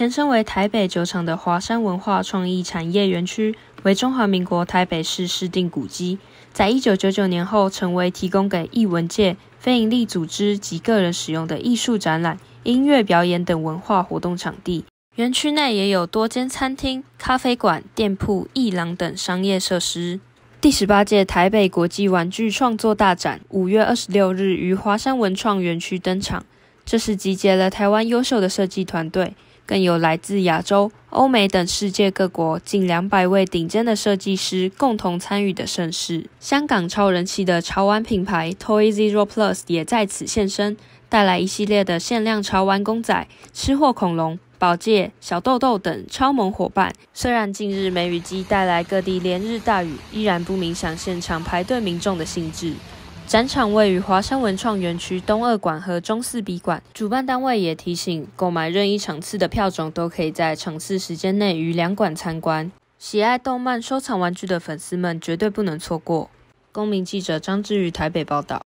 前身为台北酒厂的华山文化创意产业园区，为中华民国台北市市定古迹。在一九九九年后，成为提供给艺文界、非营利组织及个人使用的艺术展览、音乐表演等文化活动场地。园区内也有多间餐厅、咖啡馆、店铺、艺廊等商业设施。第十八届台北国际玩具创作大展五月二十六日于华山文创园区登场。这是集结了台湾优秀的设计团队，更有来自亚洲、欧美等世界各国近两百位顶尖的设计师共同参与的盛事。香港超人气的潮玩品牌 Toy Zero Plus 也在此现身，带来一系列的限量潮玩公仔、吃货恐龙。宝戒、小豆豆等超萌伙伴，虽然近日梅雨季带来各地连日大雨，依然不影响现场排队民众的兴致。展场位于华山文创园区东二馆和中四 B 馆，主办单位也提醒，购买任意场次的票种都可以在场次时间内于两馆参观。喜爱动漫、收藏玩具的粉丝们绝对不能错过。公民记者张志宇台北报道。